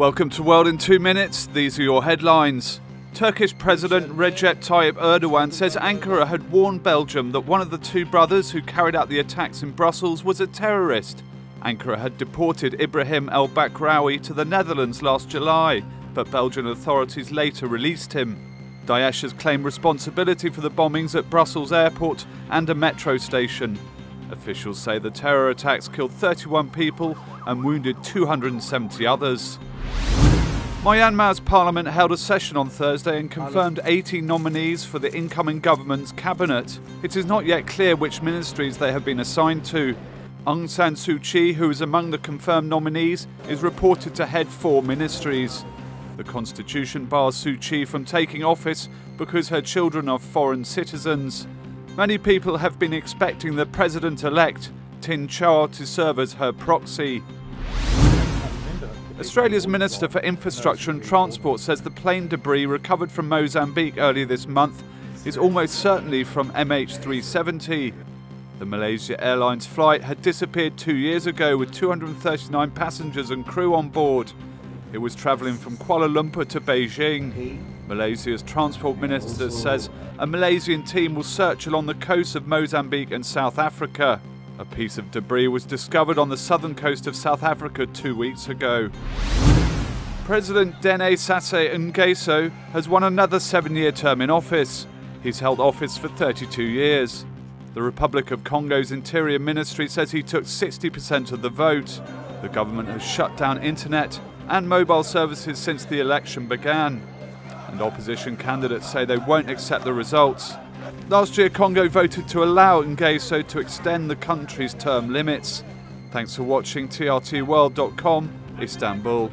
Welcome to World in Two Minutes. These are your headlines. Turkish President Recep Tayyip Erdogan says Ankara had warned Belgium that one of the two brothers who carried out the attacks in Brussels was a terrorist. Ankara had deported Ibrahim el Bakraoui to the Netherlands last July, but Belgian authorities later released him. Daesh has claimed responsibility for the bombings at Brussels airport and a metro station. Officials say the terror attacks killed 31 people and wounded 270 others. Myanmar's parliament held a session on Thursday and confirmed 18 nominees for the incoming government's cabinet. It is not yet clear which ministries they have been assigned to. Aung San Suu Kyi, who is among the confirmed nominees, is reported to head four ministries. The constitution bars Suu Kyi from taking office because her children are foreign citizens. Many people have been expecting the president elect, Htin Kyaw, to serve as her proxy. Australia's Minister for Infrastructure and Transport says the plane debris recovered from Mozambique earlier this month is almost certainly from MH370. The Malaysia Airlines flight had disappeared two years ago with 239 passengers and crew on board. It was travelling from Kuala Lumpur to Beijing. Malaysia's transport minister says a Malaysian team will search along the coasts of Mozambique and South Africa. A piece of debris was discovered on the southern coast of South Africa two weeks ago. President Denis Sassou Nguesso has won another seven-year term in office. He's held office for 32 years. The Republic of Congo's Interior Ministry says he took 60% of the vote. The government has shut down internet and mobile services since the election began. And opposition candidates say they won't accept the results. Last year, Congo voted to allow Nguesso to extend the country's term limits. Thanks for watching TRTWorld.com, Istanbul.